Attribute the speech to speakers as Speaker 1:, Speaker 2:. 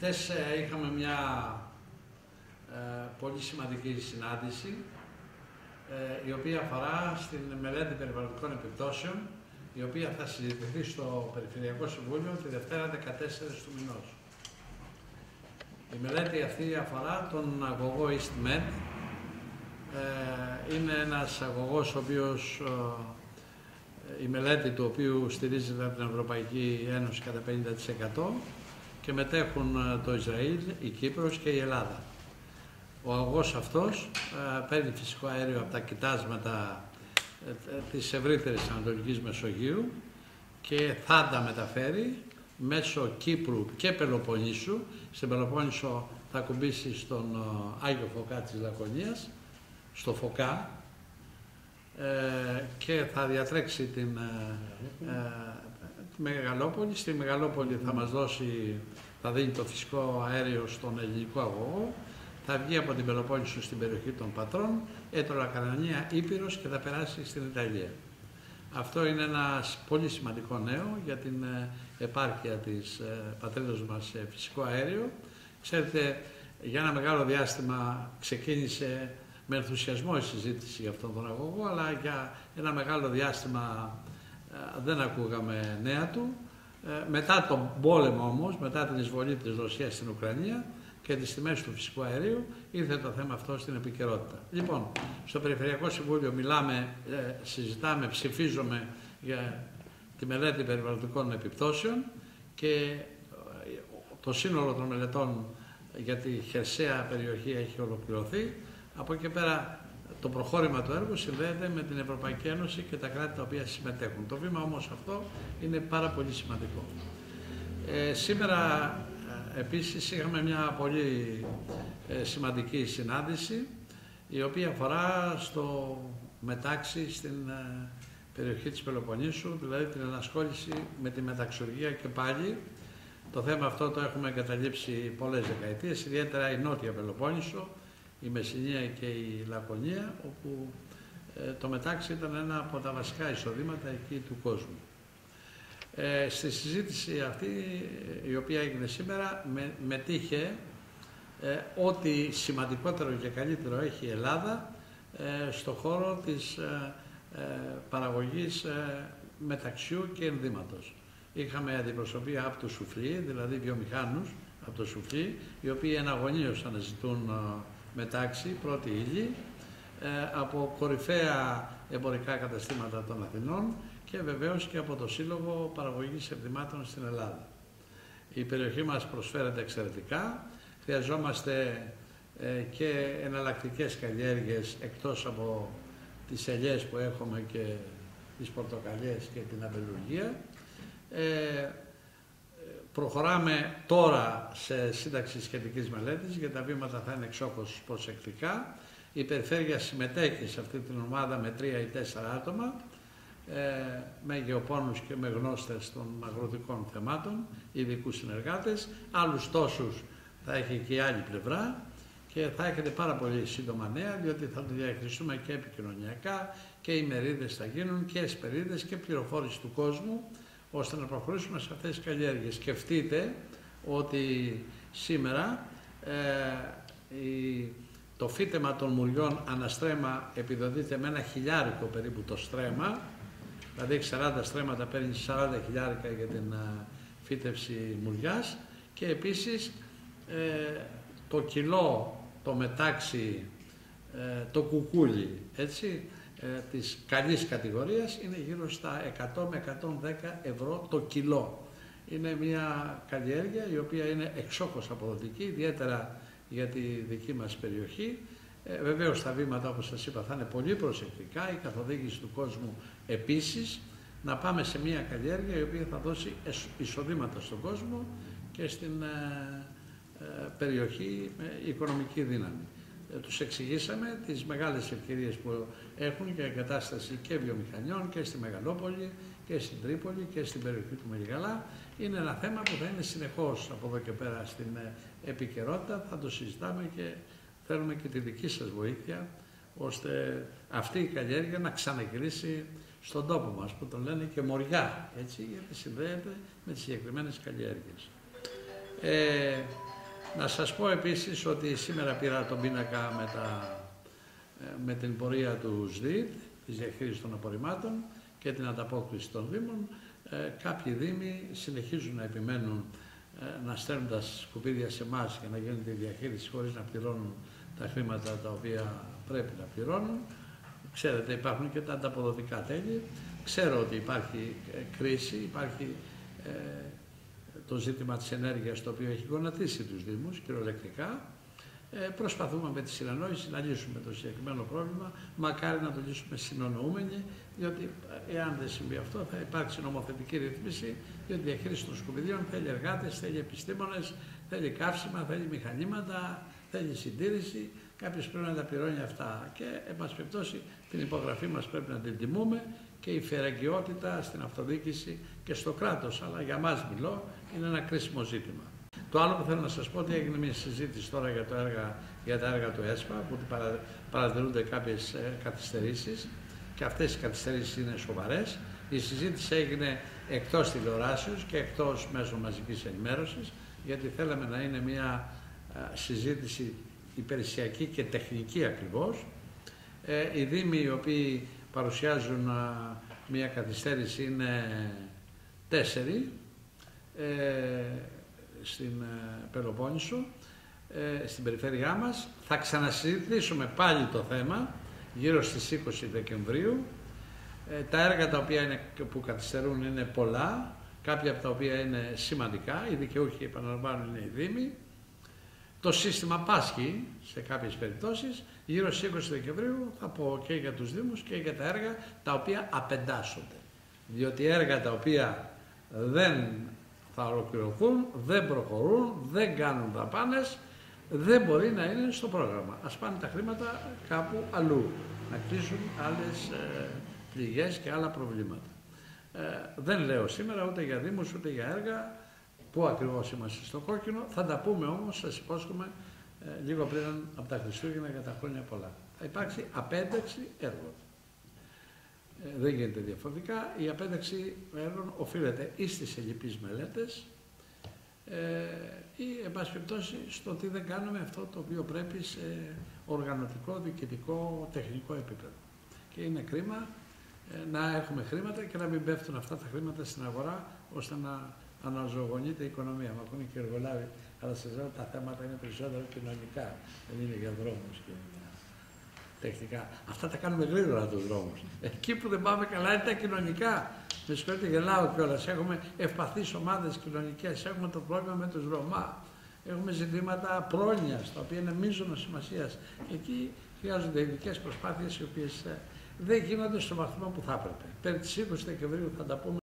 Speaker 1: Χθες ε, είχαμε μια ε, πολύ σημαντική συνάντηση ε, η οποία αφορά στην μελέτη περιβαλλοντικών επιπτώσεων η οποία θα συζητηθεί στο Περιφερειακό Συμβούλιο τη Δευτέρα 14 του μηνός. Η μελέτη αυτή αφορά τον αγωγό EastMed. Ε, είναι ένας αγωγός ο οποίος η μελέτη του οποίου στηρίζεται από την Ευρωπαϊκή Ένωση κατά 50% και μετέχουν ε, το Ισραήλ, η Κύπρος και η Ελλάδα. Ο αγωγός αυτός ε, παίρνει φυσικό αέριο από τα κοιτάσματα ε, της ευρύτερης Ανατολικής Μεσογείου και θα τα μεταφέρει μέσω Κύπρου και Πελοποννήσου. Στην Πελοπόννησο θα κουμπίσει στον Άγιο Φωκά της Λακωνίας, στο Φωκά, και θα διατρέξει την Μεγαλόπολη. Στη Μεγαλόπολη θα μας δώσει, θα δίνει το φυσικό αέριο στον ελληνικό αγωγό, θα βγει από την Πελοπόννησο στην περιοχή των Πατρών, έτρωλα Καρανία Ήπειρος και θα περάσει στην Ιταλία. Αυτό είναι ένας πολύ σημαντικό νέο για την ε, επάρκεια της ε, πατρίδος μας σε φυσικό αέριο. Ξέρετε, για ένα μεγάλο διάστημα ξεκίνησε με ενθουσιασμό η συζήτηση για αυτόν τον αγωγό, αλλά για ένα μεγάλο διάστημα ε, δεν ακούγαμε νέα του. Ε, μετά τον πόλεμο όμως, μετά την εισβολή της Ρωσίας στην Ουκρανία και τις τιμές του φυσικού αερίου, ήρθε το θέμα αυτό στην επικαιρότητα. Λοιπόν, στο Περιφερειακό Συμβούλιο μιλάμε, ε, συζητάμε, ψηφίζουμε για τη μελέτη περιβαλλοντικών επιπτώσεων και το σύνολο των μελετών για τη χερσαία περιοχή έχει ολοκληρωθεί. Από εκεί πέρα το προχώρημα του έργου συνδέεται με την Ευρωπαϊκή Ένωση και τα κράτη τα οποία συμμετέχουν. Το βήμα όμως αυτό είναι πάρα πολύ σημαντικό. Ε, σήμερα ε, επίσης είχαμε μια πολύ ε, σημαντική συνάντηση η οποία αφορά στο μετάξι στην ε, περιοχή της Πελοποννήσου, δηλαδή την ενασχόληση με τη μεταξουργία και πάλι. Το θέμα αυτό το έχουμε εγκαταλείψει πολλές δεκαετίες, ιδιαίτερα η Νότια Πελοπόννησο, η Μεσσηνία και η Λακωνία, όπου ε, το μετάξι ήταν ένα από τα βασικά εισοδήματα εκεί του κόσμου. Ε, στη συζήτηση αυτή, η οποία έγινε σήμερα, με, μετήχε ε, ότι σημαντικότερο και καλύτερο έχει η Ελλάδα ε, στο χώρο της ε, ε, παραγωγής μεταξιού και ενδύματος. Είχαμε αντιπροσωπεία από το Σουφλί, δηλαδή βιομηχάνους από το Σουφλί, οι οποίοι εναγωνίως αναζητούν μετάξι, πρώτη ύλη, ε, από κορυφαία εμπορικά καταστήματα των Αθηνών και βεβαίως και από το Σύλλογο Παραγωγής Ενδυμάτων στην Ελλάδα. Η περιοχή μας προσφέρεται εξαιρετικά. Χρειαζόμαστε ε, και εναλλακτικές καλλιέργειες εκτός από τις ελιές που έχουμε και τις πορτοκαλιές και την αμπελουργία. Ε, Προχωράμε τώρα σε σύνταξη σχετικής μελέτης, γιατί τα βήματα θα είναι εξόχως προσεκτικά. Η Περιφέρεια συμμετέχει σε αυτή την ομάδα με τρία ή τέσσερα άτομα, ε, με γεωπόνους και με γνώστες των αγροτικών θεμάτων, ειδικούς συνεργάτες. Άλλους τόσους θα έχει και η άλλη πλευρά και θα έχετε πάρα πολύ σύντομα νέα, διότι θα το διαχειριστούμε και επικοινωνιακά και οι μερίδες θα γίνουν και εσπερίδες και πληροφόρηση του κόσμου ώστε να προχωρήσουμε σε αυτές τις καλλιέργειες. Σκεφτείτε ότι σήμερα ε, η, το φύτεμα των μουριών αναστρέμα επιδοτείται με ένα χιλιάρικο περίπου το στρέμα, δηλαδή 40 στρέμματα παίρνεις 40 χιλιάρικα για την ε, φύτευση μουριάς και επίσης ε, το κιλό, το μετάξι, ε, το κουκούλι, έτσι, ε, της καλής κατηγορίας είναι γύρω στα 100 με 110 ευρώ το κιλό. Είναι μια καλλιέργεια η οποία είναι εξόχως αποδοτική, ιδιαίτερα για τη δική μας περιοχή. Ε, βεβαίως τα βήματα όπως σας είπα θα είναι πολύ προσεκτικά, η καθοδήγηση του κόσμου επίσης, να πάμε σε μια καλλιέργεια η οποία θα δώσει εισοδήματα στον κόσμο και στην ε, ε, περιοχή με οικονομική δύναμη. Ε, τους εξηγήσαμε τις μεγάλες ευκαιρίες που έχουν για εγκατάσταση και βιομηχανιών και στη Μεγαλόπολη και στην Τρίπολη και στην περιοχή του Μελιγαλά. Είναι ένα θέμα που θα είναι συνεχώς από εδώ και πέρα στην ε, επικαιρότητα. Θα το συζητάμε και θέλουμε και τη δική σας βοήθεια ώστε αυτή η καλλιέργεια να ξαναγυρίσει στον τόπο μας που τον λένε και μοριά, έτσι, γιατί συνδέεται με τις συγκεκριμένες καλλιέργειες. Ε, Να σας πω επίσης ότι σήμερα πήρα τον πίνακα με, τα, ε, με την πορεία του ΣΔΙΤ, της διαχείρισης των απορριμμάτων και την ανταπόκριση των Δήμων. Ε, κάποιοι Δήμοι συνεχίζουν να επιμένουν ε, να στέλνουν τα σκουπίδια σε εμάς για να γίνεται η διαχείριση χωρίς να πληρώνουν τα χρήματα τα οποία πρέπει να πληρώνουν. Ξέρετε, υπάρχουν και τα ανταποδοτικά τέλη. Ξέρω ότι υπάρχει ε, κρίση, υπάρχει ε, το ζήτημα της ενέργειας το οποίο έχει γονατίσει τους Δήμους κυριολεκτικά. Ε, προσπαθούμε με τη συνεννόηση να λύσουμε το συγκεκριμένο πρόβλημα. Μακάρι να το λύσουμε συνονοούμενοι, διότι ε, εάν δεν συμβεί αυτό θα υπάρξει νομοθετική ρύθμιση, διότι η διαχείριση των σκουπιδιών θέλει εργάτες, θέλει επιστήμονες, θέλει καύσιμα, θέλει μηχανήματα, θέλει συντήρηση. Κάποιος πρέπει να τα πληρώνει αυτά. Και, εν πάση περιπτώσει, την υπογραφή μας πρέπει να την τιμούμε και η φεραγγιότητα στην αυτοδιοίκηση και στο κράτος. Αλλά για μας μιλώ, είναι ένα κρίσιμο ζήτημα. Το άλλο που θέλω να σας πω ότι έγινε μια συζήτηση τώρα για, το έργα, για τα έργα του ΕΣΠΑ, που παρατηρούνται κάποιες καθυστερήσεις και αυτές οι καθυστερήσεις είναι σοβαρές. Η συζήτηση έγινε εκτός τηλεοράσεως και εκτός μέσω μαζικής ενημέρωσης, γιατί θέλαμε να είναι μια συζήτηση υπηρεσιακή και τεχνική ακριβώς. Ε, οι Δήμοι οι οποίοι παρουσιάζουν μια καθυστέρηση είναι τέσσερι ε, στην ε, Πελοπόννησο, ε, στην περιφέρειά μας. Θα ξανασυζητήσουμε πάλι το θέμα γύρω στις 20 Δεκεμβρίου. Ε, τα έργα τα οποία είναι, που καθυστερούν είναι πολλά, κάποια από τα οποία είναι σημαντικά, οι δικαιούχοι επαναλαμβάνουν είναι οι Δήμοι. Το σύστημα πάσχει σε κάποιες περιπτώσεις. Γύρω στις 20 Δεκεμβρίου θα πω και για τους Δήμους και για τα έργα τα οποία απεντάσσονται. Διότι έργα τα οποία δεν θα ολοκληρωθούν, δεν προχωρούν, δεν κάνουν δαπάνες, δεν μπορεί να είναι στο πρόγραμμα. Ας πάνε τα χρήματα κάπου αλλού, να κλείσουν άλλες ε, πληγές και άλλα προβλήματα. Ε, δεν λέω σήμερα ούτε για Δήμους ούτε για έργα, πού ακριβώς είμαστε στο κόκκινο. Θα τα πούμε όμως, σας υπόσχομαι, ε, λίγο πριν από τα Χριστούγεννα για τα χρόνια πολλά. Θα υπάρξει απένταξη έργων. Ε, δεν γίνεται διαφορετικά. Η απένταξη έργων οφείλεται ή στις ελλειπείς μελέτες ε, ή, εν πάση περιπτώσει, στο ότι δεν κάνουμε αυτό το οποίο πρέπει σε οργανωτικό, διοικητικό, τεχνικό επίπεδο. Και είναι κρίμα ε, να έχουμε χρήματα και να μην πέφτουν αυτά τα χρήματα στην αγορά ώστε να αναζωογονείται η οικονομία. Μα ακούνε και εργολάβοι, αλλά σε λέω τα θέματα είναι περισσότερο κοινωνικά. Δεν είναι για δρόμους και τεχνικά. Αυτά τα κάνουμε γρήγορα τους δρόμους. Εκεί που δεν πάμε καλά είναι τα κοινωνικά. Με συγχωρείτε, γελάω κιόλας. Έχουμε ευπαθείς ομάδες κοινωνικές. Έχουμε το πρόβλημα με τους Ρωμά. Έχουμε ζητήματα πρόνοια, τα οποία είναι μείζονο σημασίας. Εκεί χρειάζονται ειδικές προσπάθειες οι οποίες ε, δεν γίνονται στο βαθμό που θα έπρεπε. Πέρυσι 20 Δεκεμβρίου θα τα πούμε.